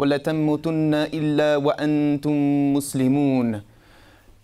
ولا تموتن إلا وأنتم مسلمون.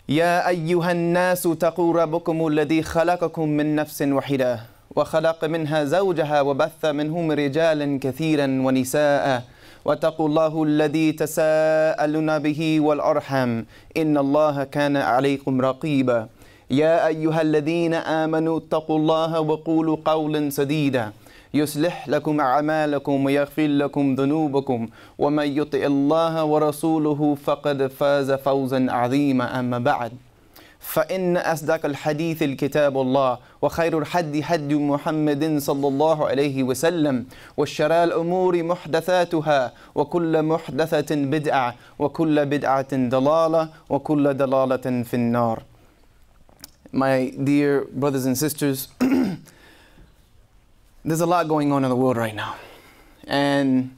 يا أيها الناس اتقوا ربكم الذي خلقكم من نفس واحدة وخلق منها زوجها وبث منهم رجالا كثيرا ونساء. واتقوا الله الذي تساءلون به والأرحم إن الله كان عليكم رقيبا. يا أيها الذين آمنوا اتقوا الله وقولوا قولا سديدا. يصلح لكم أعمالكم ويغفر لكم ذنوبكم. ومن يطع الله ورسوله فقد فاز فوزا عظيما. أما بعد فإن أصدق الحديث الكتاب الله وخير الحد حد محمد صلى الله عليه وسلم والشر الأمور محدثاتها وكل محدثة بدعة وكل بدعة ضلالة وكل ضلالة في النار. My dear brothers and sisters, there's a lot going on in the world right now. And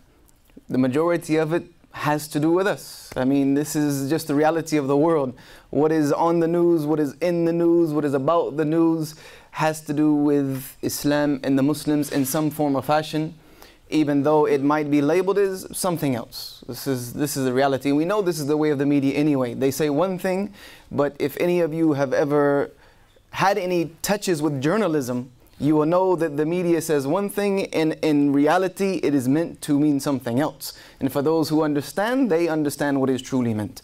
the majority of it has to do with us. I mean, this is just the reality of the world. What is on the news, what is in the news, what is about the news has to do with Islam and the Muslims in some form or fashion, even though it might be labeled as something else. This is, this is the reality. We know this is the way of the media anyway. They say one thing, but if any of you have ever had any touches with journalism, you will know that the media says one thing and in reality it is meant to mean something else. And for those who understand, they understand what is truly meant.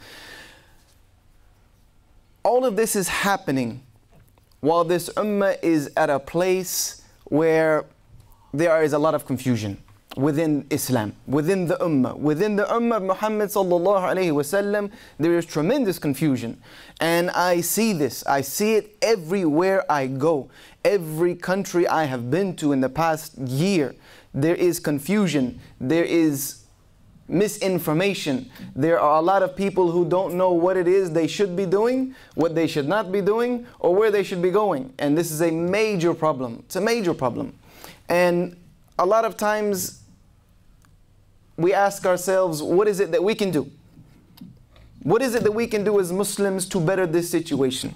All of this is happening while this ummah is at a place where there is a lot of confusion within Islam, within the Ummah. Within the Ummah of Muhammad sallallahu alayhi wasallam, there is tremendous confusion. And I see this, I see it everywhere I go. Every country I have been to in the past year, there is confusion, there is misinformation. There are a lot of people who don't know what it is they should be doing, what they should not be doing, or where they should be going. And this is a major problem. It's a major problem. And a lot of times we ask ourselves, what is it that we can do? What is it that we can do as Muslims to better this situation?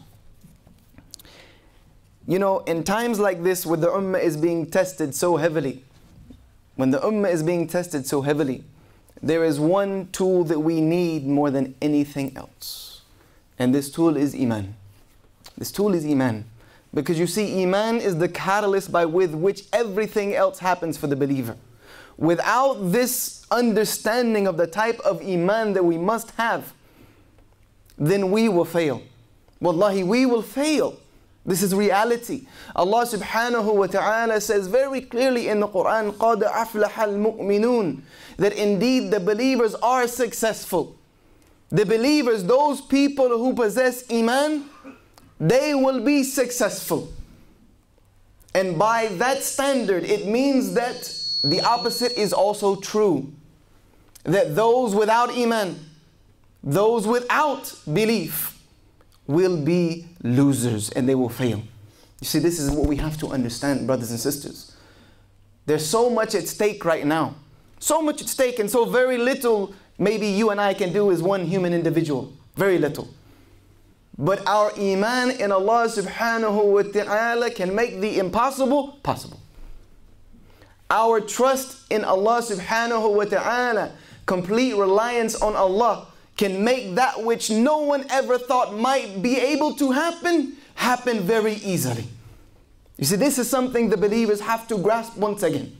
You know, in times like this where the Ummah is being tested so heavily, when the Ummah is being tested so heavily, there is one tool that we need more than anything else. And this tool is Iman. This tool is Iman. Because you see, Iman is the catalyst by with which everything else happens for the believer. Without this understanding of the type of Iman that we must have, then we will fail. Wallahi, we will fail. This is reality. Allah subhanahu wa ta'ala says very clearly in the Quran, قَدْ أَفْلَحَ الْمُؤْمِنُونَ That indeed the believers are successful. The believers, those people who possess Iman, they will be successful. And by that standard, it means that the opposite is also true. That those without Iman, those without belief, will be losers and they will fail. You see, this is what we have to understand, brothers and sisters. There's so much at stake right now. So much at stake, and so very little maybe you and I can do as one human individual. Very little. But our iman in Allah subhanahu wa ta'ala can make the impossible possible. Our trust in Allah subhanahu wa ta'ala, complete reliance on Allah, can make that which no one ever thought might be able to happen, happen very easily. You see, this is something the believers have to grasp once again.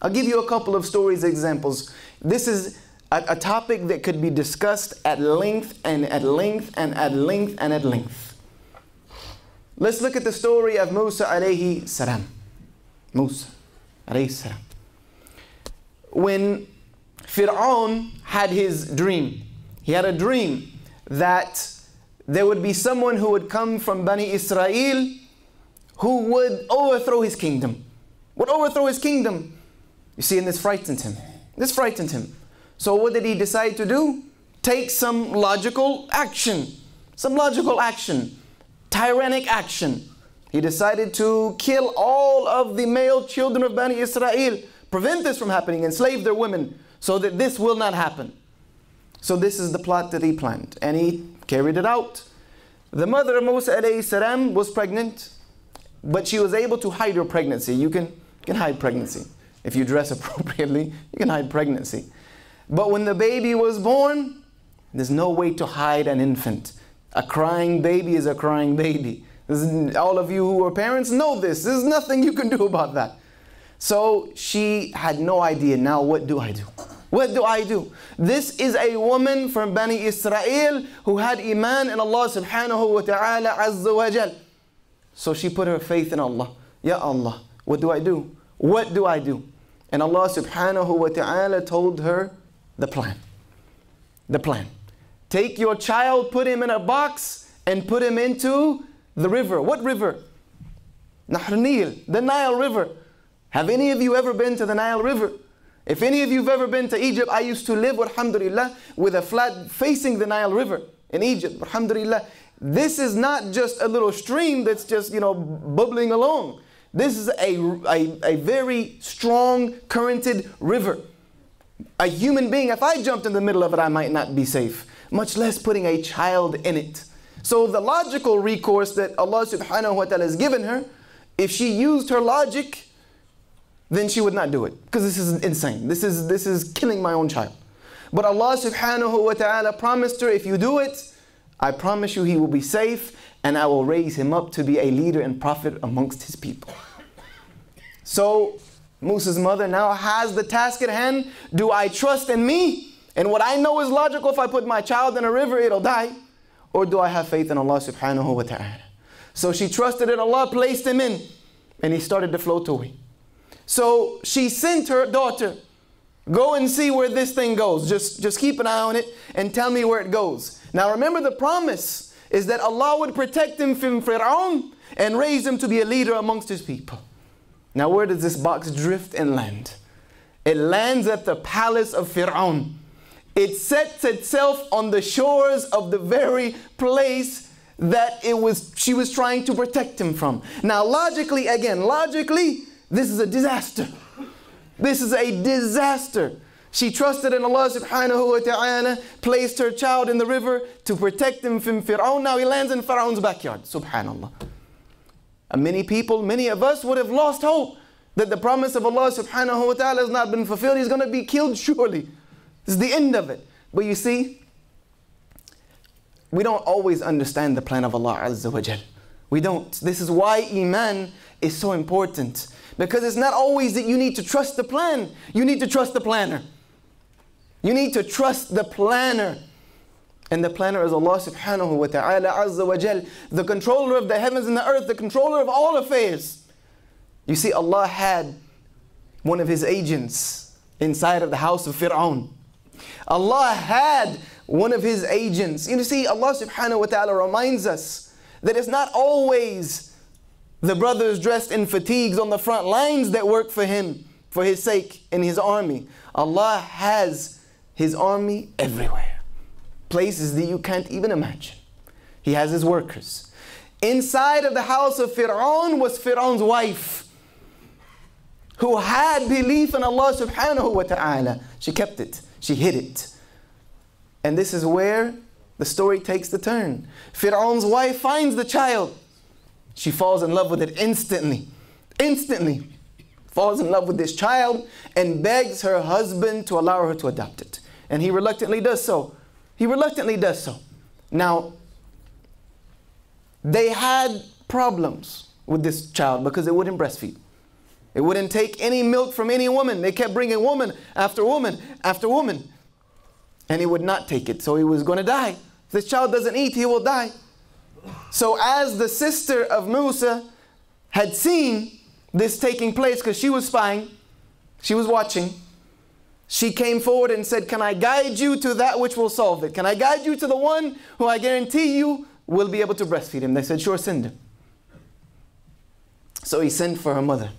I'll give you a couple of stories, examples. This is a, a topic that could be discussed at length and at length and at length and at length. Let's look at the story of Musa alayhi salam. Musa When Fir'aun had his dream, he had a dream that there would be someone who would come from Bani Israel who would overthrow his kingdom. Would overthrow his kingdom. You see, and this frightened him. This frightened him. So what did he decide to do? take some logical action. Some logical action. Tyrannic action. He decided to kill all of the male children of Bani Israel, prevent this from happening, enslave their women, so that this will not happen. So this is the plot that he planned, and he carried it out. The mother of Musa salam was pregnant, but she was able to hide her pregnancy. You can, you can hide pregnancy. If you dress appropriately, you can hide pregnancy. But when the baby was born, there's no way to hide an infant. A crying baby is a crying baby. Is, all of you who are parents know this. There's nothing you can do about that. So she had no idea. Now, what do I do? What do I do? This is a woman from Bani Israel who had iman in Allah subhanahu wa ta'ala azza wa jal. So she put her faith in Allah. Ya Allah, what do I do? What do I do? And Allah subhanahu wa ta'ala told her the plan. The plan. Take your child, put him in a box, and put him into the river. What river? Nahr Nil, the Nile River. Have any of you ever been to the Nile River? If any of you have ever been to Egypt, I used to live, alhamdulillah, with a flat facing the Nile River in Egypt, alhamdulillah. This is not just a little stream that's just, you know, bubbling along. This is a, a, a very strong, currented river. A human being, if I jumped in the middle of it, I might not be safe, much less putting a child in it. So the logical recourse that Allah subhanahu wa ta'ala has given her, if she used her logic, then she would not do it. Because this is insane. This is, this is killing my own child. But Allah subhanahu wa ta'ala promised her, if you do it, I promise you he will be safe and I will raise him up to be a leader and prophet amongst his people. So Musa's mother now has the task at hand. Do I trust in me? And what I know is logical, if I put my child in a river, it'll die. Or do I have faith in Allah subhanahu wa ta'ala? So she trusted in Allah, placed him in, and he started to float away. So she sent her daughter, go and see where this thing goes. Just, just keep an eye on it and tell me where it goes. Now remember the promise is that Allah would protect him from Fir'aun and raise him to be a leader amongst his people. Now where does this box drift and land? It lands at the palace of Fir'aun. It sets itself on the shores of the very place that it was she was trying to protect him from. Now logically, again, logically, this is a disaster. This is a disaster. She trusted in Allah subhanahu wa ta'ala, placed her child in the river to protect him from Fir'aun. Now he lands in Fir'aun's backyard. Subhanallah. And many people, many of us would have lost hope that the promise of Allah subhanahu wa ta'ala has not been fulfilled. He's going to be killed surely. This is the end of it. But you see, we don't always understand the plan of Allah Azza wa Jal. We don't. This is why Iman is so important. Because it's not always that you need to trust the plan. You need to trust the planner. You need to trust the planner. And the planner is Allah subhanahu wa ta'ala azza wa jal, the controller of the heavens and the earth, the controller of all affairs. You see, Allah had one of his agents inside of the house of Fir'aun. Allah had one of his agents. You see, Allah subhanahu wa ta'ala reminds us that it's not always the brothers dressed in fatigues on the front lines that work for him, for his sake, in his army. Allah has his army everywhere, places that you can't even imagine. He has his workers. Inside of the house of Fir'aun was Fir'aun's wife, who had belief in Allah subhanahu wa ta'ala. She kept it, she hid it. And this is where the story takes the turn. Fir'aun's wife finds the child. She falls in love with it instantly. Instantly. Falls in love with this child and begs her husband to allow her to adopt it. And he reluctantly does so. He reluctantly does so. Now, they had problems with this child because it wouldn't breastfeed. It wouldn't take any milk from any woman. They kept bringing woman after woman after woman. And he would not take it, so he was going to die. If this child doesn't eat, he will die. So, as the sister of Musa had seen this taking place because she was spying, she was watching, she came forward and said, Can I guide you to that which will solve it? Can I guide you to the one who I guarantee you will be able to breastfeed him? They said, Sure, send him. So he sent for her mother.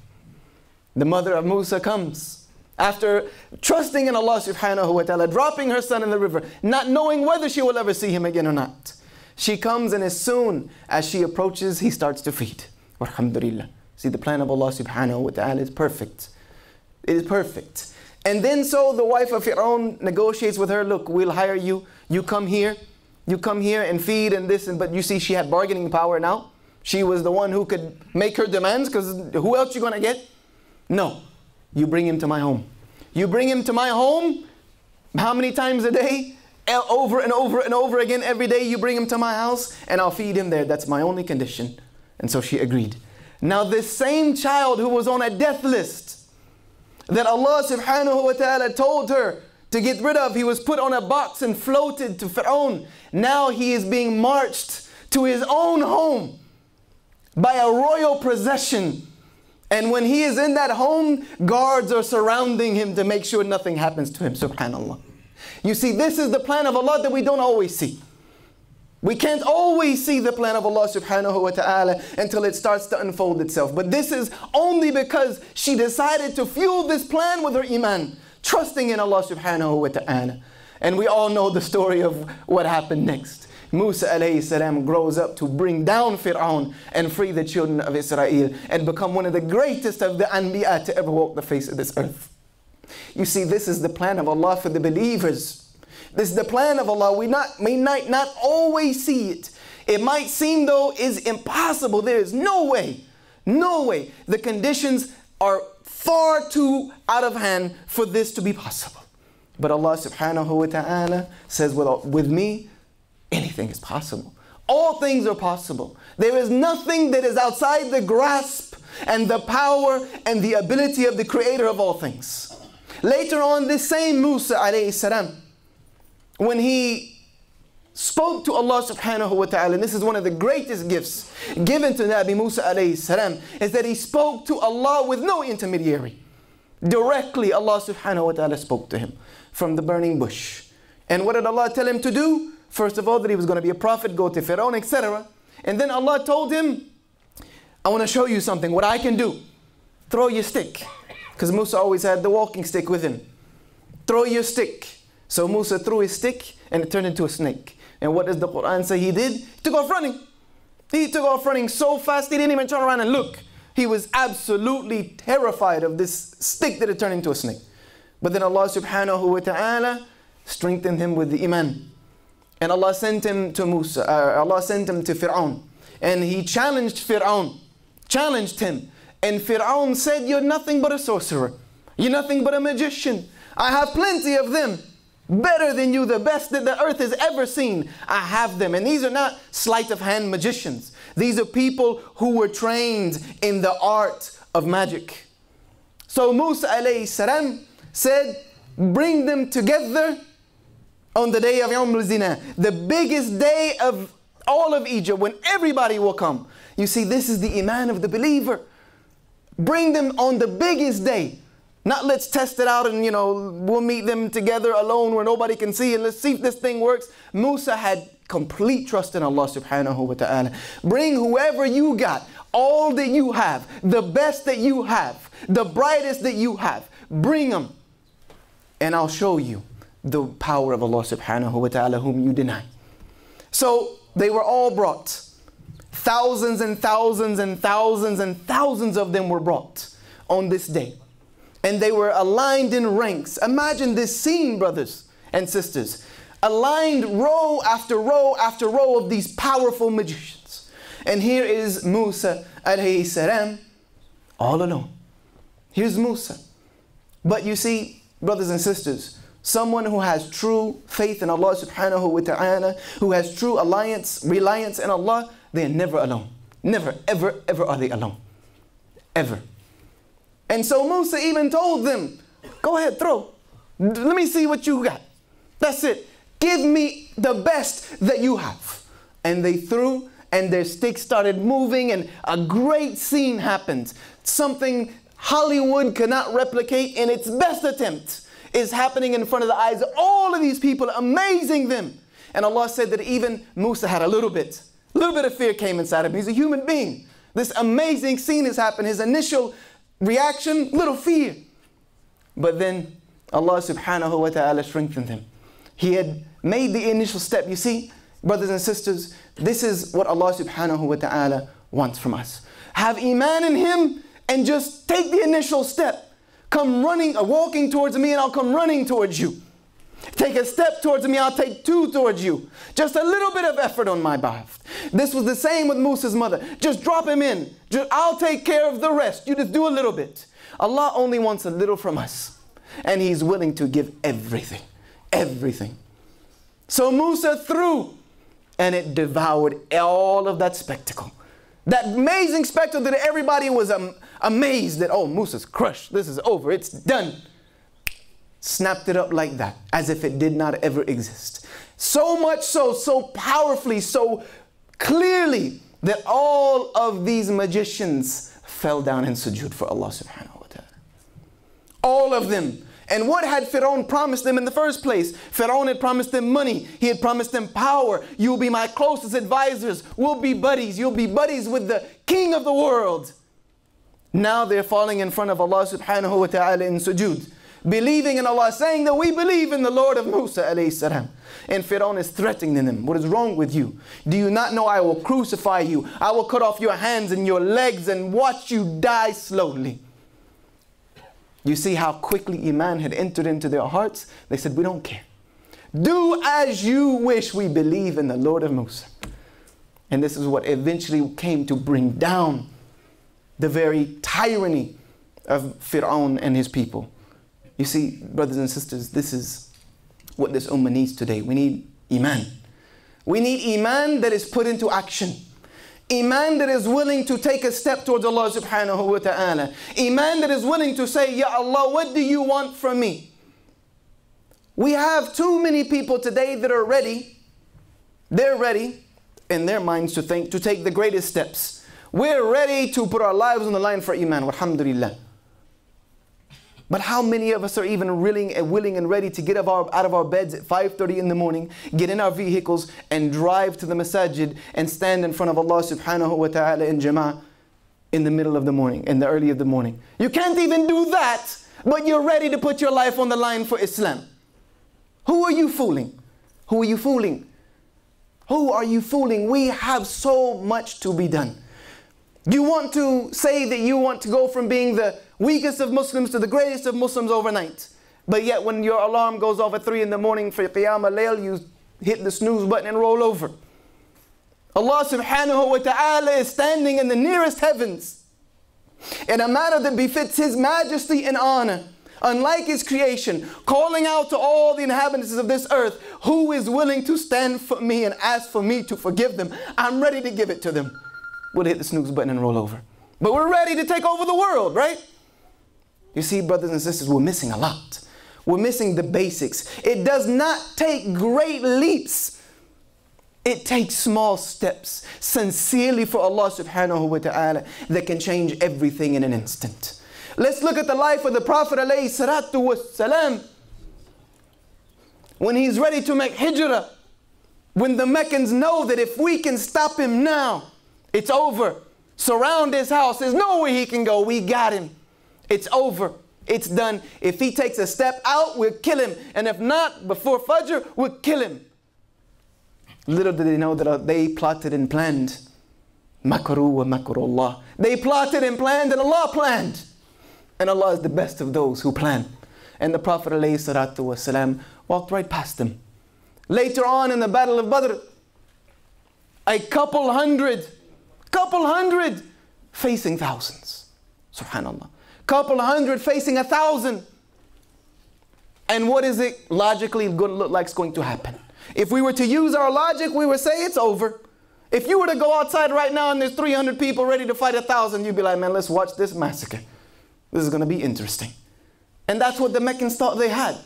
The mother of Musa comes After trusting in Allah subhanahu wa ta'ala, dropping her son in the river, not knowing whether she will ever see him again or not. She comes and as soon as she approaches, he starts to feed. Alhamdulillah. See, the plan of Allah subhanahu wa ta'ala is perfect. It is perfect. And then so the wife of Fir'aun negotiates with her, look, we'll hire you. You come here. You come here and feed and this. And, but you see, she had bargaining power now. She was the one who could make her demands because who else you going to get? No. You bring him to my home. You bring him to my home. How many times a day? Over and over and over again every day you bring him to my house and I'll feed him there. That's my only condition. And so she agreed. Now this same child who was on a death list that Allah subhanahu wa ta'ala told her to get rid of, he was put on a box and floated to Pharaoh. Now he is being marched to his own home by a royal procession. And when he is in that home, guards are surrounding him to make sure nothing happens to him, subhanAllah. You see, this is the plan of Allah that we don't always see. We can't always see the plan of Allah subhanahu wa ta'ala until it starts to unfold itself. But this is only because she decided to fuel this plan with her iman, trusting in Allah subhanahu wa ta'ala. And we all know the story of what happened next. Musa alayhi salam grows up to bring down Fir'aun and free the children of Israel and become one of the greatest of the Anbiya to ever walk the face of this earth. You see, this is the plan of Allah for the believers. This is the plan of Allah. We not, may not, not always see it. It might seem, though, is impossible. There is no way, no way. The conditions are far too out of hand for this to be possible. But Allah subhanahu wa ta'ala says, with, with me, anything is possible. All things are possible. There is nothing that is outside the grasp and the power and the ability of the creator of all things. Later on, this same Musa alayhi salam, when he spoke to Allah subhanahu wa ta'ala, and this is one of the greatest gifts given to Nabi Musa alayhi salam, is that he spoke to Allah with no intermediary. Directly Allah subhanahu wa ta'ala spoke to him from the burning bush. And what did Allah tell him to do? First of all, that he was going to be a prophet, go to Pharaoh, etc. And then Allah told him, I want to show you something, what I can do. Throw your stick. Because Musa always had the walking stick with him. Throw your stick. So Musa threw his stick and it turned into a snake. And what does the Quran say he did? He took off running. He took off running so fast he didn't even turn around and look. He was absolutely terrified of this stick that had turned into a snake. But then Allah subhanahu wa ta'ala strengthened him with the iman. And Allah sent him to Musa, uh, Allah sent him to Fir'aun. And he challenged Fir'aun, challenged him. And Fir'aun said, You're nothing but a sorcerer. You're nothing but a magician. I have plenty of them better than you, the best that the earth has ever seen. I have them. And these are not sleight of hand magicians. These are people who were trained in the art of magic. So Musa salam said, bring them together on the day of Yom al-Zina, the biggest day of all of Egypt when everybody will come. You see, this is the iman of the believer. Bring them on the biggest day. Not let's test it out and, you know, we'll meet them together alone where nobody can see and let's see if this thing works. Musa had complete trust in Allah subhanahu wa ta'ala. Bring whoever you got, all that you have, the best that you have, the brightest that you have. Bring them and I'll show you the power of Allah subhanahu wa ta'ala whom you deny. So they were all brought. Thousands and thousands and thousands and thousands of them were brought on this day and they were aligned in ranks. Imagine this scene, brothers and sisters. Aligned row after row after row of these powerful magicians. And here is Musa alayhi salam all alone. Here's Musa. But you see, brothers and sisters, someone who has true faith in Allah subhanahu wa ta'ala, who has true alliance, reliance in Allah, they are never alone. Never, ever, ever are they alone. Ever. And so Musa even told them, go ahead, throw. Let me see what you got. That's it. Give me the best that you have. And they threw, and their sticks started moving, and a great scene happened. Something Hollywood cannot replicate in its best attempt is happening in front of the eyes of all of these people, amazing them. And Allah said that even Musa had a little bit, a little bit of fear came inside of him. He's a human being. This amazing scene has happened. His initial reaction, little fear. But then Allah subhanahu wa ta'ala strengthened him. He had made the initial step. You see, brothers and sisters, this is what Allah subhanahu wa ta'ala wants from us. Have iman in Him and just take the initial step. Come running, uh, walking towards me, and I'll come running towards you. Take a step towards me, I'll take two towards you. Just a little bit of effort on my behalf. This was the same with Musa's mother. Just drop him in. Just, I'll take care of the rest. You just do a little bit. Allah only wants a little from us. And He's willing to give everything. Everything. So Musa threw, and it devoured all of that spectacle. That amazing spectacle that everybody was amazed that, oh, Musa's crushed. This is over. It's done snapped it up like that, as if it did not ever exist. So much so, so powerfully, so clearly, that all of these magicians fell down in sujood for Allah subhanahu wa ta'ala. All of them. And what had Pharaoh promised them in the first place? Pharaoh had promised them money. He had promised them power. You'll be my closest advisors. We'll be buddies. You'll be buddies with the king of the world. Now they're falling in front of Allah subhanahu wa ta'ala in sujood believing in Allah, saying that we believe in the Lord of Musa alayhi salam. And Pharaoh is threatening them. What is wrong with you? Do you not know I will crucify you? I will cut off your hands and your legs and watch you die slowly. You see how quickly Iman had entered into their hearts? They said, We don't care. Do as you wish. We believe in the Lord of Musa. And this is what eventually came to bring down the very tyranny of Fir'aun and his people. You see, brothers and sisters, this is what this ummah needs today. We need iman. We need iman that is put into action. Iman that is willing to take a step towards Allah subhanahu wa ta'ala. Iman that is willing to say, Ya Allah, what do you want from me? We have too many people today that are ready. They're ready in their minds to think, to take the greatest steps. We're ready to put our lives on the line for Iman. Alhamdulillah. But how many of us are even willing and willing and ready to get out of our beds at 5:30 in the morning, get in our vehicles and drive to the masajid and stand in front of Allah subhanahu wa ta'ala in jama'ah in the middle of the morning, in the early of the morning. You can't even do that, but you're ready to put your life on the line for Islam. Who are you fooling? Who are you fooling? Who are you fooling? We have so much to be done. You want to say that you want to go from being the weakest of Muslims to the greatest of Muslims overnight. But yet when your alarm goes off at 3 in the morning for Qiyam al-Layl, you hit the snooze button and roll over. Allah subhanahu wa ta'ala is standing in the nearest heavens in a manner that befits His majesty and honor. Unlike His creation, calling out to all the inhabitants of this earth, who is willing to stand for me and ask for me to forgive them? I'm ready to give it to them. We'll hit the snooze button and roll over. But we're ready to take over the world, right? You see, brothers and sisters, we're missing a lot. We're missing the basics. It does not take great leaps. It takes small steps, sincerely for Allah subhanahu wa ta'ala, that can change everything in an instant. Let's look at the life of the Prophet alayhi salatu. When he's ready to make hijrah, when the Meccans know that if we can stop him now, it's over. Surround his house. There's nowhere he can go. We got him. It's over. It's done. If he takes a step out, we'll kill him. And if not, before Fajr, we'll kill him. Little did they know that uh, they plotted and planned. Makaru wa makarullah. They plotted and planned and Allah planned. And Allah is the best of those who plan. And the Prophet ﷺ walked right past them. Later on in the Battle of Badr, a couple hundred, couple hundred facing thousands. Subhanallah couple hundred facing a thousand. And what is it logically going to look like is going to happen? If we were to use our logic, we would say it's over. If you were to go outside right now and there's 300 people ready to fight a thousand, you'd be like, man, let's watch this massacre. This is going to be interesting. And that's what the Meccans thought they had.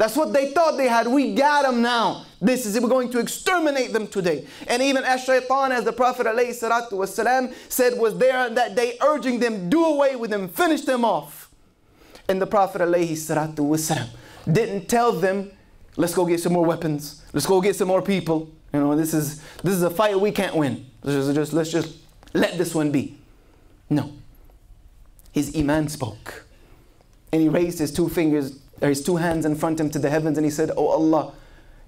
That's what they thought they had. We got them now. This is it. We're going to exterminate them today. And even as shaitan, as the Prophet والسلام, said, was there that day urging them, do away with them, finish them off. And the Prophet والسلام, didn't tell them, let's go get some more weapons. Let's go get some more people. You know, this is this is a fight we can't win. Let's just, just let's just let this one be. No. His iman spoke. And he raised his two fingers, or his two hands in front of him to the heavens, and he said, Oh Allah,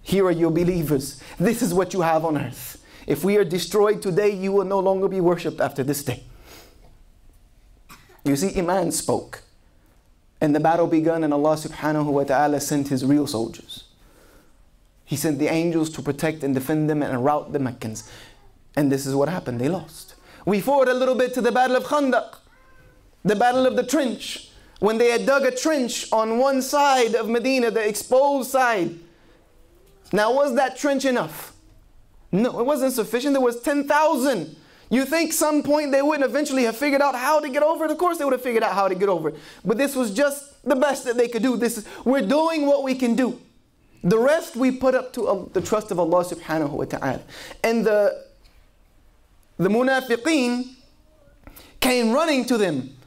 here are your believers. This is what you have on earth. If we are destroyed today, you will no longer be worshipped after this day. You see, Iman spoke. And the battle began, and Allah subhanahu wa ta'ala sent His real soldiers. He sent the angels to protect and defend them and rout the Meccans. And this is what happened they lost. We forward a little bit to the Battle of Khandaq, the Battle of the Trench, when they had dug a trench on one side of Medina, the exposed side. Now, was that trench enough? No, it wasn't sufficient. There was 10,000. You think some point they wouldn't eventually have figured out how to get over it? Of course they would have figured out how to get over it. But this was just the best that they could do. This is we're doing what we can do. The rest we put up to uh, the trust of Allah subhanahu wa ta'ala. And the the munafiqeen came running to them.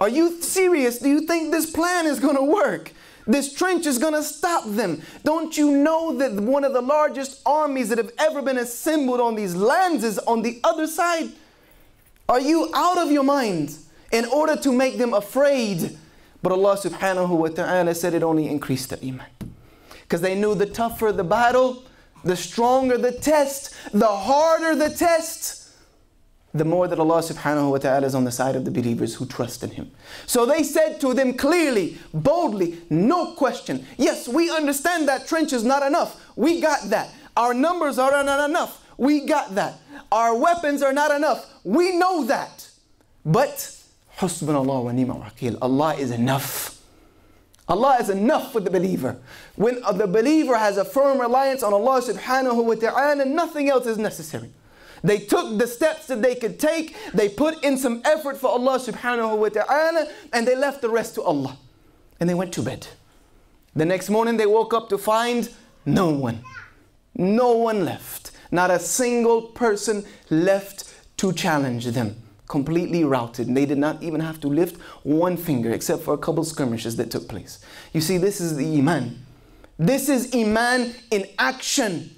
Are you serious? Do you think this plan is going to work? This trench is going to stop them. Don't you know that one of the largest armies that have ever been assembled on these lands is on the other side? Are you out of your mind in order to make them afraid? But Allah subhanahu wa ta'ala said it only increased the iman. Because they knew the tougher the battle, the stronger the test, the harder the test the more that Allah subhanahu wa ta'ala is on the side of the believers who trust in Him. So they said to them clearly, boldly, no question, yes, we understand that trench is not enough. We got that. Our numbers are not enough. We got that. Our weapons are not enough. We know that. But, Husbunallah wa ni'ma wakil. Allah is enough. Allah is enough for the believer. When the believer has a firm reliance on Allah subhanahu wa ta'ala, nothing else is necessary. They took the steps that they could take. They put in some effort for Allah subhanahu wa ta'ala and they left the rest to Allah. And they went to bed. The next morning they woke up to find no one. No one left. Not a single person left to challenge them. Completely routed. They did not even have to lift one finger except for a couple skirmishes that took place. You see, this is the Iman. This is Iman in action.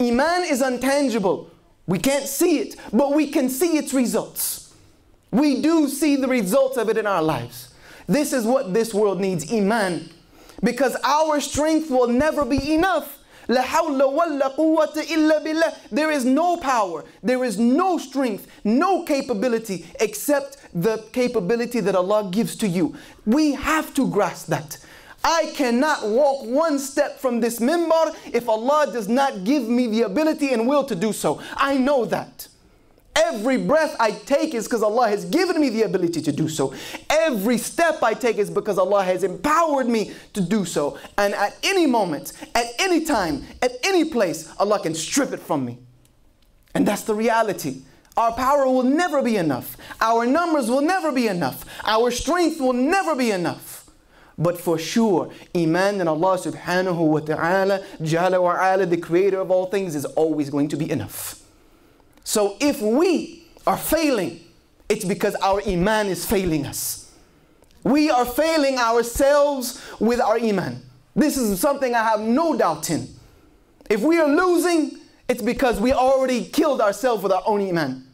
Iman is untangible. We can't see it, but we can see its results. We do see the results of it in our lives. This is what this world needs Iman. Because our strength will never be enough. There is no power, there is no strength, no capability except the capability that Allah gives to you. We have to grasp that. I cannot walk one step from this mimbar if Allah does not give me the ability and will to do so. I know that. Every breath I take is because Allah has given me the ability to do so. Every step I take is because Allah has empowered me to do so. And at any moment, at any time, at any place, Allah can strip it from me. And that's the reality. Our power will never be enough. Our numbers will never be enough. Our strength will never be enough. But for sure, Iman in Allah subhanahu wa ta'ala, Jalla wa ala, the creator of all things, is always going to be enough. So if we are failing, it's because our Iman is failing us. We are failing ourselves with our Iman. This is something I have no doubt in. If we are losing, it's because we already killed ourselves with our own Iman.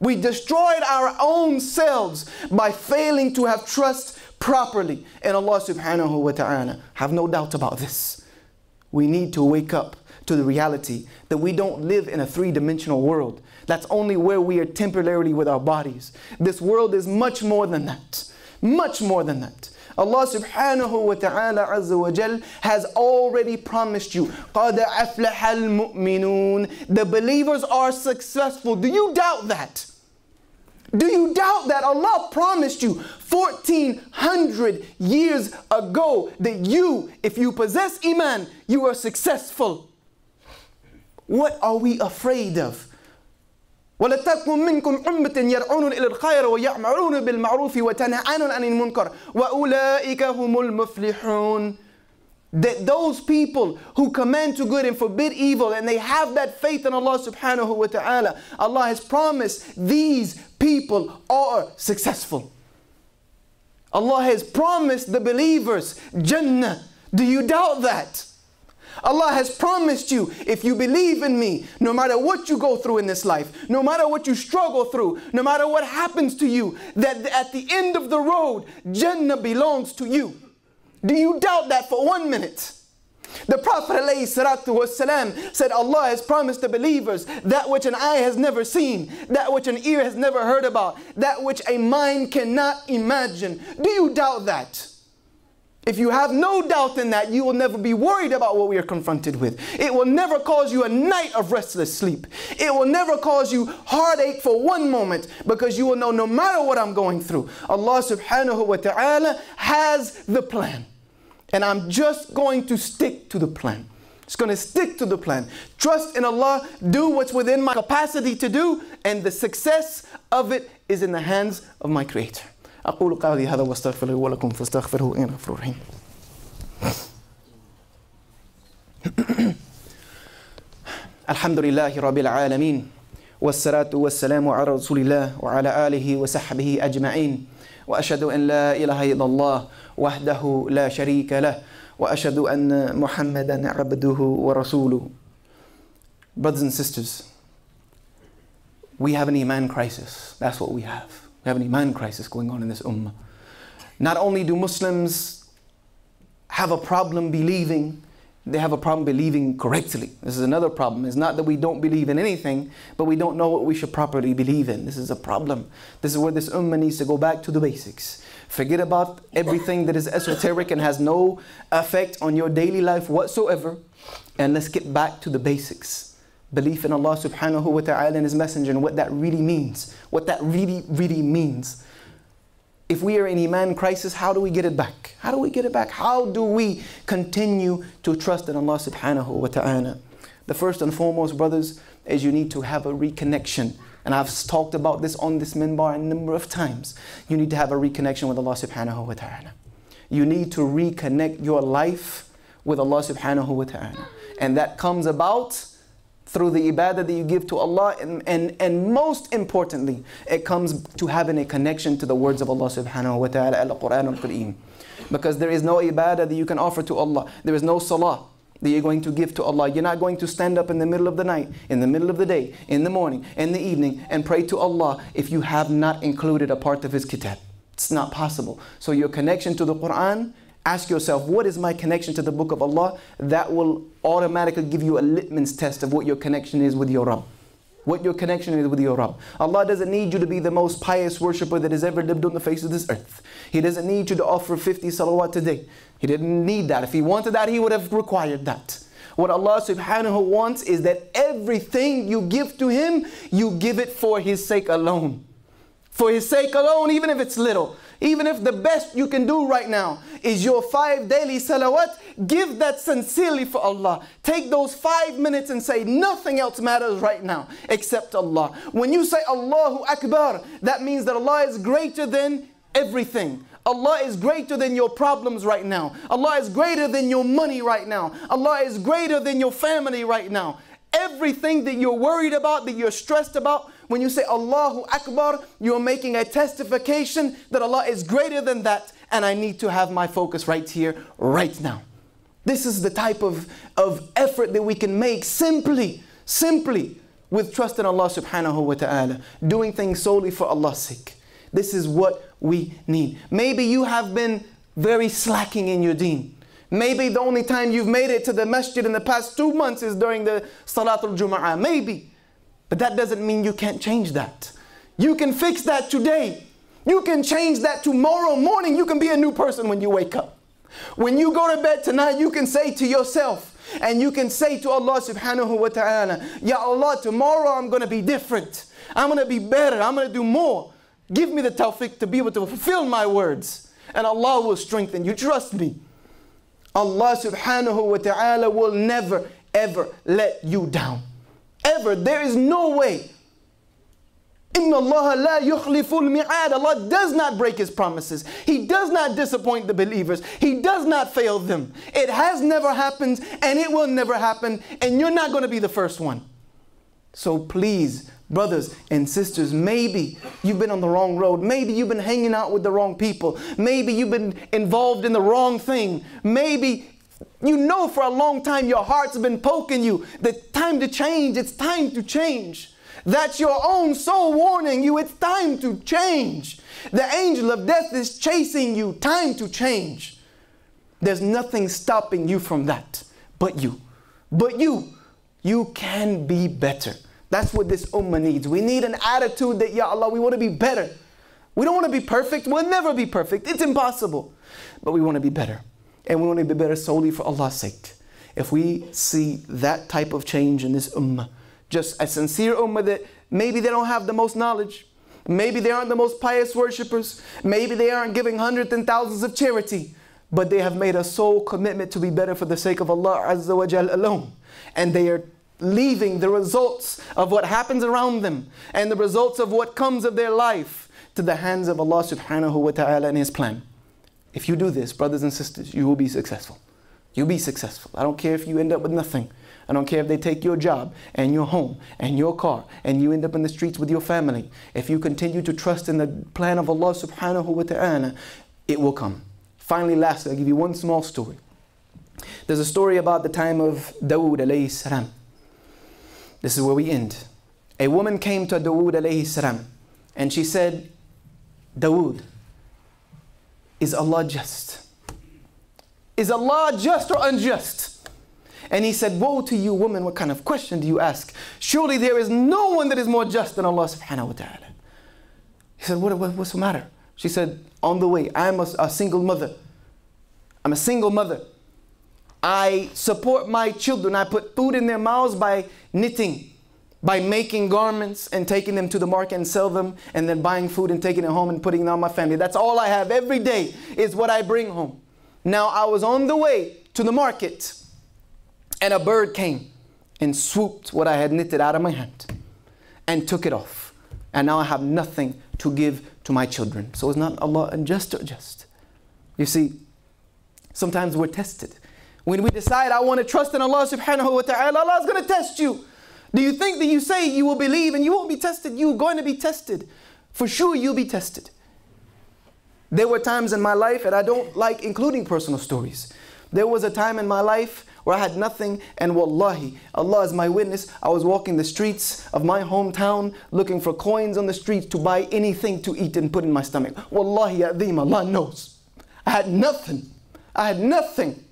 We destroyed our own selves by failing to have trust properly in Allah subhanahu wa ta'ala. Have no doubt about this. We need to wake up to the reality that we don't live in a three dimensional world. That's only where we are temporarily with our bodies. This world is much more than that. Much more than that. Allah subhanahu wa ta'ala azza wa jal has already promised you قَدْ أَفْلَحَ الْمُؤْمِنُونَ The believers are successful. Do you doubt that? Do you doubt that Allah promised you 1400 years ago that you, if you possess Iman, you are successful? What are we afraid of? ولتكن منكم أمة يرعون إلى الخير ويعملون بالمعروف وتنهون عن المنكر وأولئك هم المفلحون that those people who command to good and forbid evil and they have that faith in Allah subhanahu wa ta'ala, Allah has promised these people are successful. Allah has promised the believers Jannah. Do you doubt that? Allah has promised you, if you believe in me, no matter what you go through in this life, no matter what you struggle through, no matter what happens to you, that at the end of the road, Jannah belongs to you. Do you doubt that for one minute? The Prophet said, Allah has promised the believers that which an eye has never seen, that which an ear has never heard about, that which a mind cannot imagine. Do you doubt that? If you have no doubt in that, you will never be worried about what we are confronted with. It will never cause you a night of restless sleep. It will never cause you heartache for one moment because you will know no matter what I'm going through, Allah subhanahu wa ta'ala has the plan. And I'm just going to stick to the plan. Just going to stick to the plan. Trust in Allah, do what's within my capacity to do, and the success of it is in the hands of my Creator. أقول قولي هذا واستغفر لي ولكم فاستغفروه إن غفور رحيم الحمد لله رب العالمين والصلاة والسلام على رسول الله وعلى آله وصحبه أجمعين وأشهد أن لا إله إلا الله وحده لا شريك له وأشهد أن محمدا عبده ورسوله Brothers and sisters, we have an Iman crisis. That's what we have. We have an Iman crisis going on in this ummah. Not only do Muslims have a problem believing, they have a problem believing correctly. This is another problem. It's not that we don't believe in anything, but we don't know what we should properly believe in. This is a problem. This is where this ummah needs to go back to the basics. Forget about everything that is esoteric and has no effect on your daily life whatsoever. And let's get back to the basics. Belief in Allah subhanahu wa ta'ala and His Messenger and what that really means. What that really, really means. If we are in Iman crisis, how do we get it back? How do we get it back? How do we continue to trust in Allah subhanahu wa ta'ala? The first and foremost, brothers, is you need to have a reconnection and I've talked about this on this minbar a number of times. You need to have a reconnection with Allah subhanahu wa ta'ala. You need to reconnect your life with Allah subhanahu wa ta'ala. And that comes about through the ibadah that you give to Allah and, and, and most importantly, it comes to having a connection to the words of Allah subhanahu wa ta'ala, al-Quran al-Kareem. Because there is no ibadah that you can offer to Allah. There is no salah that you're going to give to Allah. You're not going to stand up in the middle of the night, in the middle of the day, in the morning, in the evening, and pray to Allah if you have not included a part of His kitab. It's not possible. So your connection to the Quran, ask yourself, what is my connection to the book of Allah? That will automatically give you a litmus test of what your connection is with your Rabb what your connection is with your Rabb. Allah doesn't need you to be the most pious worshipper that has ever lived on the face of this earth. He doesn't need you to offer 50 salawat a day. He didn't need that. If He wanted that, He would have required that. What Allah subhanahu wa wants is that everything you give to Him, you give it for His sake alone. For His sake alone, even if it's little. Even if the best you can do right now is your five daily salawat, give that sincerely for Allah. Take those five minutes and say nothing else matters right now except Allah. When you say Allahu Akbar, that means that Allah is greater than everything. Allah is greater than your problems right now. Allah is greater than your money right now. Allah is greater than your family right now. Everything that you're worried about, that you're stressed about, when you say Allahu Akbar, you're making a testification that Allah is greater than that and I need to have my focus right here, right now. This is the type of, of effort that we can make simply, simply with trust in Allah subhanahu wa ta'ala, doing things solely for Allah's sake. This is what we need. Maybe you have been very slacking in your deen. Maybe the only time you've made it to the masjid in the past two months is during the Salatul Jum'ah. Maybe. But that doesn't mean you can't change that. You can fix that today. You can change that tomorrow morning. You can be a new person when you wake up. When you go to bed tonight, you can say to yourself, and you can say to Allah subhanahu wa ta'ala, Ya Allah, tomorrow I'm going to be different. I'm going to be better. I'm going to do more. Give me the tawfiq to be able to fulfill my words. And Allah will strengthen you. Trust me. Allah subhanahu wa ta'ala will never ever let you down. Ever. There is no way. Inna Allah la yukhliful mi'ad. Allah does not break His promises. He does not disappoint the believers. He does not fail them. It has never happened and it will never happen and you're not going to be the first one. So please, brothers and sisters, maybe you've been on the wrong road. Maybe you've been hanging out with the wrong people. Maybe you've been involved in the wrong thing. Maybe you know for a long time your heart's been poking you. The time to change, it's time to change. That's your own soul warning you, it's time to change. The angel of death is chasing you, time to change. There's nothing stopping you from that but you. But you, you can be better. That's what this ummah needs. We need an attitude that, Ya Allah, we want to be better. We don't want to be perfect. We'll never be perfect. It's impossible. But we want to be better. And we want to be better solely for Allah's sake. If we see that type of change in this ummah, just a sincere ummah that maybe they don't have the most knowledge, maybe they aren't the most pious worshippers, maybe they aren't giving hundreds and thousands of charity, but they have made a sole commitment to be better for the sake of Allah Azza wa Jal alone. And they are leaving the results of what happens around them and the results of what comes of their life to the hands of Allah subhanahu wa ta'ala and His plan. If you do this, brothers and sisters, you will be successful. You'll be successful. I don't care if you end up with nothing. I don't care if they take your job and your home and your car and you end up in the streets with your family. If you continue to trust in the plan of Allah subhanahu wa ta'ala, it will come. Finally, lastly, I'll give you one small story. There's a story about the time of Dawood alayhi salam. This is where we end. A woman came to Dawood alayhi salam and she said, Dawood, is Allah just? Is Allah just or unjust? And he said, Woe to you, woman, what kind of question do you ask? Surely there is no one that is more just than Allah subhanahu wa ta'ala. He said, what, what, What's the matter? She said, On the way, I'm a, a single mother. I'm a single mother. I support my children. I put food in their mouths by knitting, by making garments and taking them to the market and sell them, and then buying food and taking it home and putting it on my family. That's all I have every day is what I bring home. Now I was on the way to the market, and a bird came and swooped what I had knitted out of my hand and took it off. And now I have nothing to give to my children. So it's not Allah unjust or just? You see, sometimes we're tested. When we decide, I want to trust in Allah subhanahu wa ta'ala, Allah is going to test you. Do you think that you say you will believe and you won't be tested? You're going to be tested. For sure, you'll be tested. There were times in my life, and I don't like including personal stories. There was a time in my life where I had nothing, and wallahi, Allah is my witness. I was walking the streets of my hometown looking for coins on the streets to buy anything to eat and put in my stomach. Wallahi, Adim, Allah knows. I had nothing. I had nothing.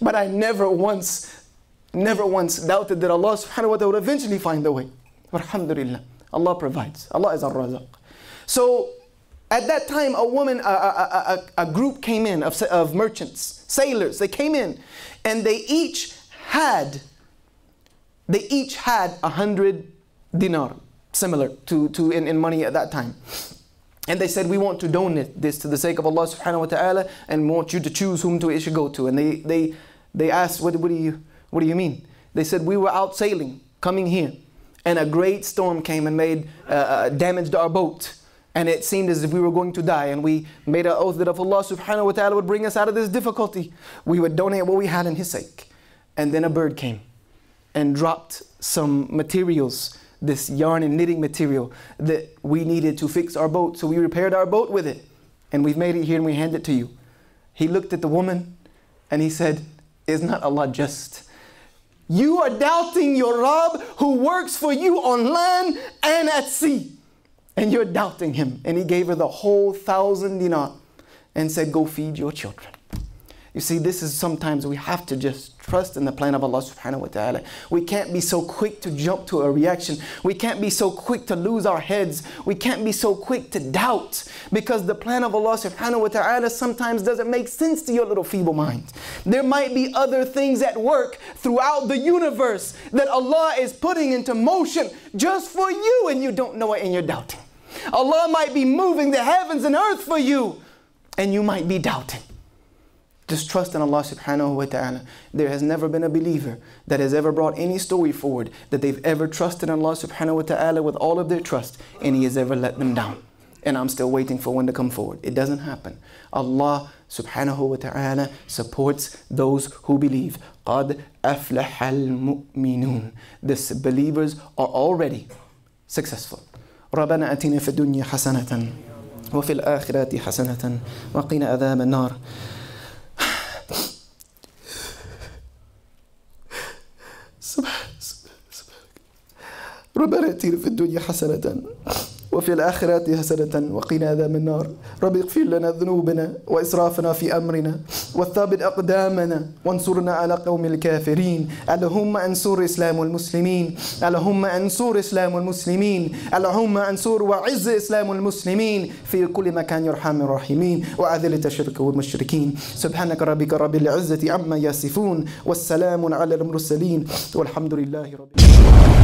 But I never once, never once doubted that Allah subhanahu wa ta'ala would eventually find a way. Alhamdulillah. Allah provides. Allah is ar-razaq. So at that time, a woman, a, a, a, a group came in of, of merchants, sailors. They came in and they each had, they each had a hundred dinar, similar to, to in, in money at that time. And they said, we want to donate this to the sake of Allah subhanahu wa ta'ala and want you to choose whom to it should go to. And they, they, they asked, what, what, do you, what do you mean? They said, we were out sailing, coming here, and a great storm came and made, uh, uh, damaged our boat. And it seemed as if we were going to die. And we made an oath that if Allah subhanahu wa ta'ala would bring us out of this difficulty, we would donate what we had in His sake. And then a bird came and dropped some materials this yarn and knitting material that we needed to fix our boat. So we repaired our boat with it. And we've made it here and we hand it to you. He looked at the woman and he said, Is not Allah just? You are doubting your Rabb who works for you on land and at sea. And you're doubting him. And he gave her the whole thousand dinar and said, Go feed your children. You see, this is sometimes we have to just trust in the plan of Allah subhanahu wa ta'ala. We can't be so quick to jump to a reaction. We can't be so quick to lose our heads. We can't be so quick to doubt because the plan of Allah subhanahu wa ta'ala sometimes doesn't make sense to your little feeble mind. There might be other things at work throughout the universe that Allah is putting into motion just for you and you don't know it and you're doubting. Allah might be moving the heavens and earth for you and you might be doubting. Just trust in Allah subhanahu wa ta'ala. There has never been a believer that has ever brought any story forward that they've ever trusted in Allah subhanahu wa ta'ala with all of their trust and He has ever let them down. And I'm still waiting for one to come forward. It doesn't happen. Allah subhanahu wa ta'ala supports those who believe. قَدْ أَفْلَحَ الْمُؤْمِنُونَ These believers are already successful. ربنا أتنا في الدنيا حسنة وفي الآخرة حسنة وقنا عذاب النار ربنا اتنا في الدنيا حسنة وفي الآخرة حسنة وقنا عذاب النار. رب اغفر لنا ذنوبنا وإسرافنا في أمرنا وثابت أقدامنا وانصرنا على قوم الكافرين. اللهم انصر إسلام المسلمين. اللهم انصر إسلام المسلمين. اللهم انصر وعز إسلام المسلمين. في كل مكان يا أرحم الراحمين. وأذل الشرك والمشركين. سبحانك ربك رب العزة عما يصفون. والسلام على المرسلين. والحمد لله رب العالمين.